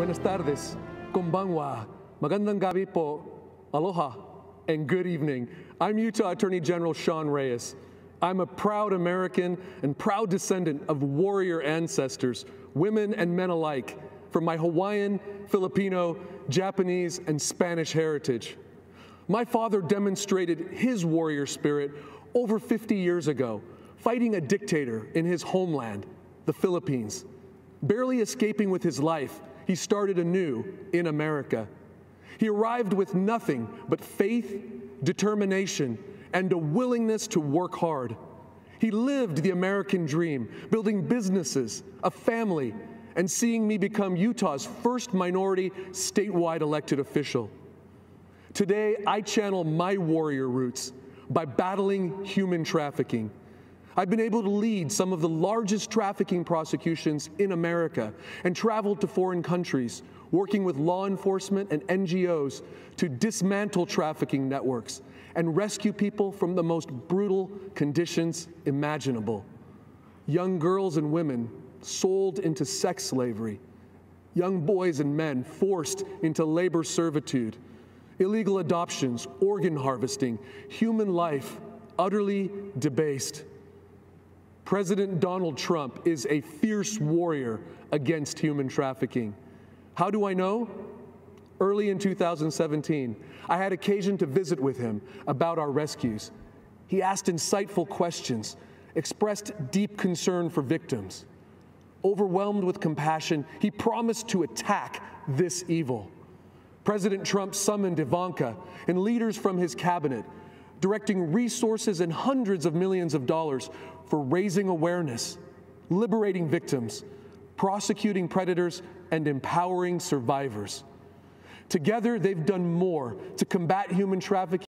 Buenas tardes. Konbanwa. Magandang gabi po. Aloha. And good evening. I'm Utah Attorney General Sean Reyes. I'm a proud American and proud descendant of warrior ancestors, women and men alike, from my Hawaiian, Filipino, Japanese, and Spanish heritage. My father demonstrated his warrior spirit over 50 years ago, fighting a dictator in his homeland, the Philippines. Barely escaping with his life, he started anew in America. He arrived with nothing but faith, determination, and a willingness to work hard. He lived the American dream, building businesses, a family, and seeing me become Utah's first minority statewide elected official. Today, I channel my warrior roots by battling human trafficking. I've been able to lead some of the largest trafficking prosecutions in America and traveled to foreign countries, working with law enforcement and NGOs to dismantle trafficking networks and rescue people from the most brutal conditions imaginable. Young girls and women sold into sex slavery, young boys and men forced into labor servitude, illegal adoptions, organ harvesting, human life utterly debased. President Donald Trump is a fierce warrior against human trafficking. How do I know? Early in 2017, I had occasion to visit with him about our rescues. He asked insightful questions, expressed deep concern for victims. Overwhelmed with compassion, he promised to attack this evil. President Trump summoned Ivanka and leaders from his cabinet, directing resources and hundreds of millions of dollars for raising awareness, liberating victims, prosecuting predators, and empowering survivors. Together, they've done more to combat human trafficking.